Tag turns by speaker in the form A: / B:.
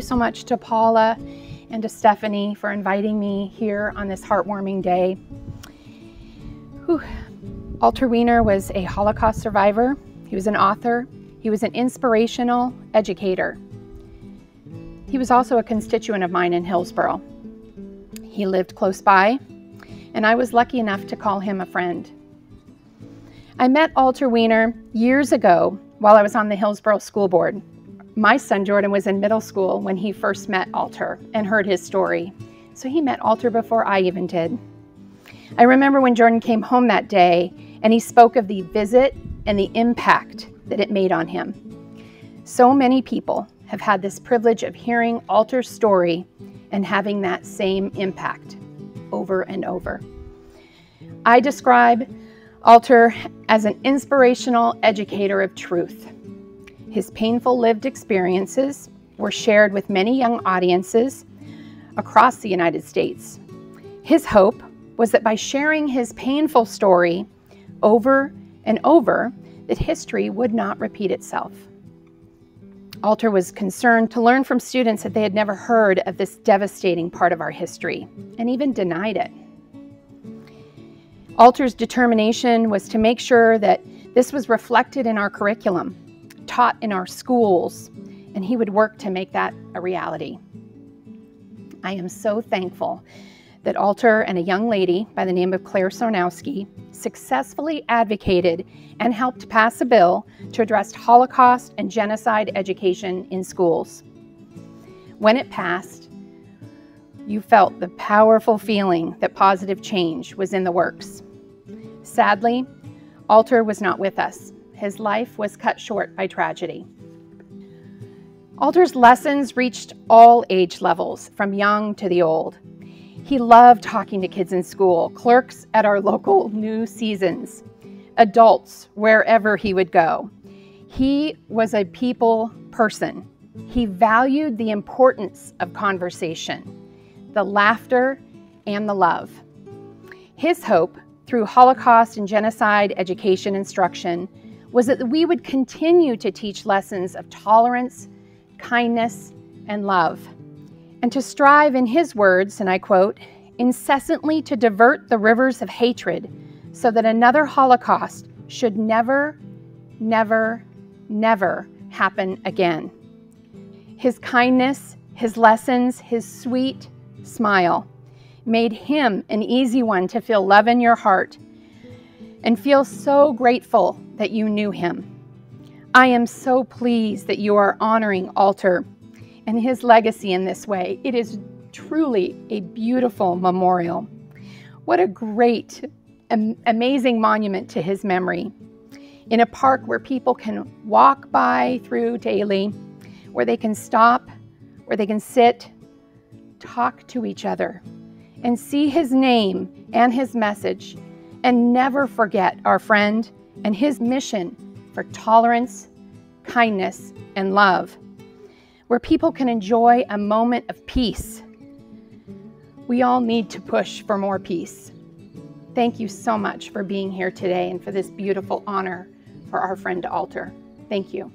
A: you so much to Paula and to Stephanie for inviting me here on this heartwarming day. Whew. Alter Wiener was a Holocaust survivor, he was an author, he was an inspirational educator. He was also a constituent of mine in Hillsboro. He lived close by, and I was lucky enough to call him a friend. I met Alter Wiener years ago while I was on the Hillsboro School Board. My son Jordan was in middle school when he first met Alter and heard his story. So he met Alter before I even did. I remember when Jordan came home that day and he spoke of the visit and the impact that it made on him. So many people have had this privilege of hearing Alter's story and having that same impact over and over. I describe Alter as an inspirational educator of truth. His painful lived experiences were shared with many young audiences across the United States. His hope was that by sharing his painful story over and over, that history would not repeat itself. Alter was concerned to learn from students that they had never heard of this devastating part of our history and even denied it. Alter's determination was to make sure that this was reflected in our curriculum, taught in our schools, and he would work to make that a reality. I am so thankful that Alter and a young lady by the name of Claire Sarnowski successfully advocated and helped pass a bill to address Holocaust and genocide education in schools. When it passed, you felt the powerful feeling that positive change was in the works. Sadly, Alter was not with us. His life was cut short by tragedy. Alter's lessons reached all age levels, from young to the old. He loved talking to kids in school, clerks at our local New Seasons, adults wherever he would go. He was a people person. He valued the importance of conversation, the laughter, and the love. His hope through Holocaust and genocide education instruction was that we would continue to teach lessons of tolerance, kindness, and love, and to strive, in his words, and I quote, incessantly to divert the rivers of hatred so that another Holocaust should never, never, never happen again. His kindness, his lessons, his sweet smile made him an easy one to feel love in your heart and feel so grateful that you knew him. I am so pleased that you are honoring Alter and his legacy in this way. It is truly a beautiful memorial. What a great, am- amazing monument to his memory. In a park where people can walk by through daily, where they can stop, where they can sit, talk to each other, and see his name and his message and never forget our friend and his mission for tolerance, kindness, and love, where people can enjoy a moment of peace. We all need to push for more peace. Thank you so much for being here today and for this beautiful honor for our friend Alter. Thank you.